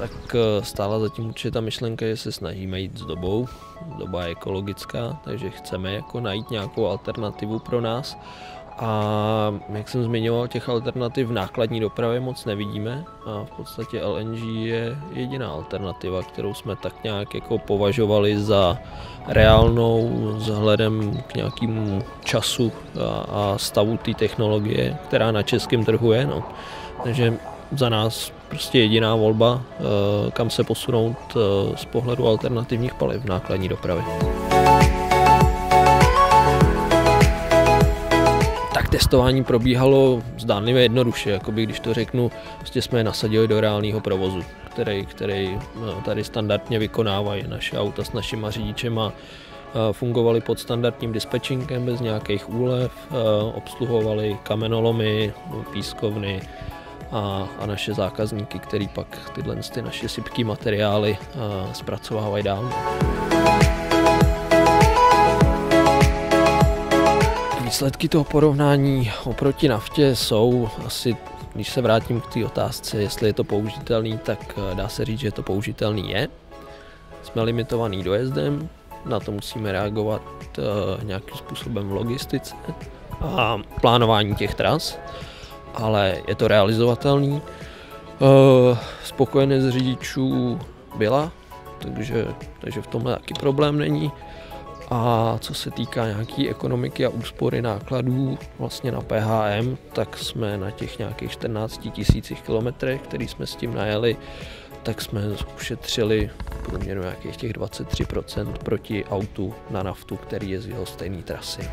tak eh, stála zatím určitě ta myšlenka, že se snažíme jít s dobou. Doba je ekologická, takže chceme jako najít nějakou alternativu pro nás. A jak jsem zmiňoval, těch alternativ v nákladní dopravě moc nevidíme a v podstatě LNG je jediná alternativa, kterou jsme tak nějak jako považovali za reálnou vzhledem k nějakému času a, a stavu té technologie, která na českém trhu je. No. Takže za nás prostě jediná volba, eh, kam se posunout eh, z pohledu alternativních paliv v nákladní dopravě. Tak testování probíhalo zdánlivě jednoduše, jakoby když to řeknu, prostě jsme je nasadili do reálného provozu, který, který eh, tady standardně vykonávají naše auta s našimi řidičema fungovali pod standardním dispečinkem bez nějakých úlev, obsluhovali kamenolomy, pískovny, a, a naše zákazníky, který pak tyhle ty naše sypké materiály zpracovávají dál. Výsledky toho porovnání oproti naftě jsou asi, když se vrátím k té otázce, jestli je to použitelný, tak dá se říct, že to použitelný je. Jsme limitovaný dojezdem, na to musíme reagovat nějakým způsobem v logistice a plánování těch tras ale je to realizovatelný. Uh, spokojenost řidičů byla, takže, takže v tomhle taky problém není. A co se týká nějaký ekonomiky a úspory nákladů vlastně na PHM, tak jsme na těch nějakých 14 tisících kilometrech, který jsme s tím najeli, tak jsme ušetřili průměru nějakých těch 23% proti autu na naftu, který jezdil stejné trasy.